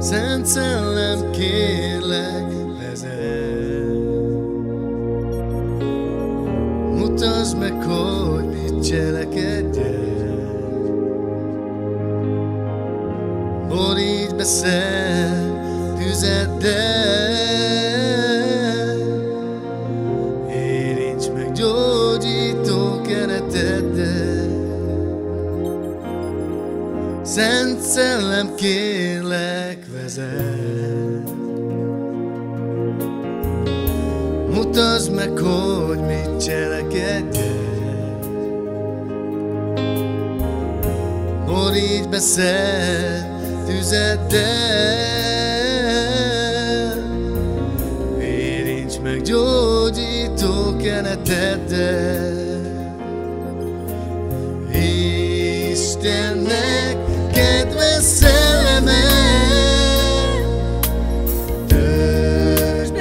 Szent Szellem, kérlek, vezet. Mutasd meg, hogy mit cselekedjek. Boríts be szent tüzeddel. Szellem, kérlek, vezet. Mutasd meg, hogy mit cselekedjek. Boríts be szent tüzeddel. Érints meg gyógyító keneteddel. Istennek kedves szelleme, Töltsd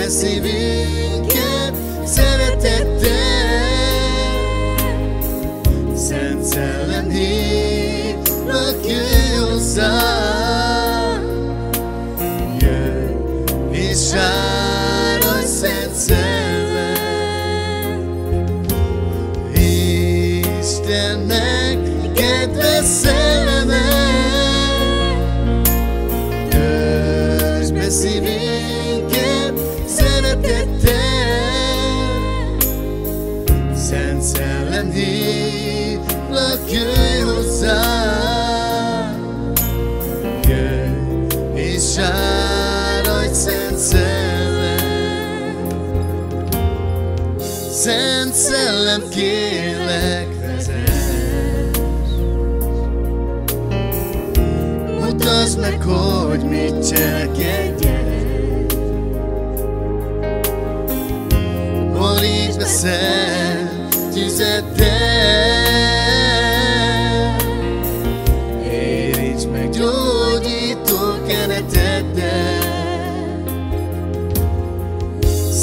Hívlak, jöjj hozzám, Jöjj és áradj, Szent Szellem. Szent Szellem, kérlek. Mutasd meg, hogy mit cselekedjek.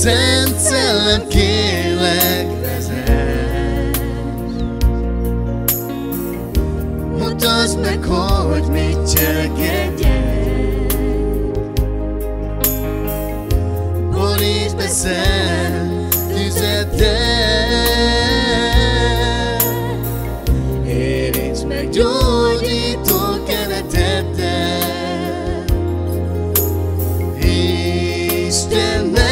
Szent Szellem, kérlek. Mutasd meg, hogy mit cselekedjek. Boríts be szent tüzeddel. Érints meg gyógyító keneteddel. Istennek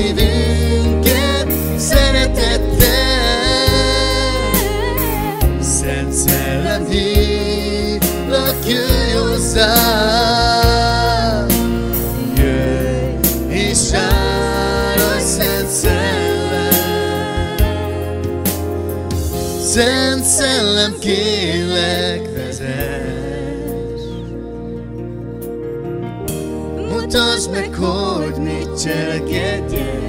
szívünket szeretettel, Mutasd meg, hogy mit cselekedjek.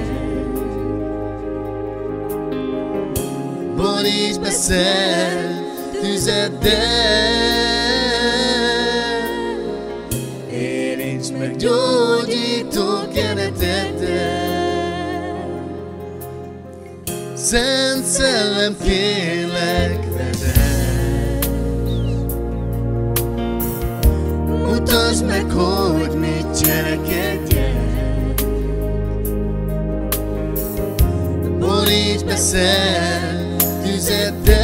Boríts be szent tüzeddel. Érints meg gyógyító keneteddel. Szent Szellem, kérlek, vezess. Mutasd meg, hogy mit cselekedjek. Boríts be szent tüzeddel.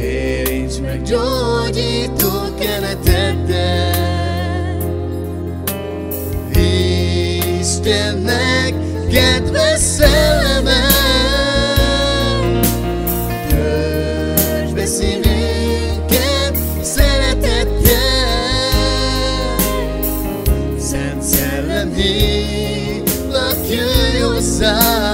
Érints meg gyógyító keneteddel. Istennek hozzám.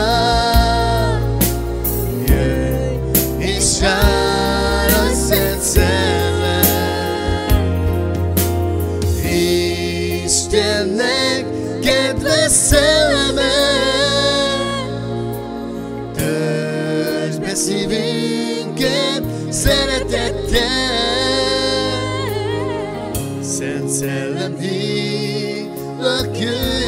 Szent kedves szellemem, töltsd be szívünket szeretettel. Szent szellem hív, a kő.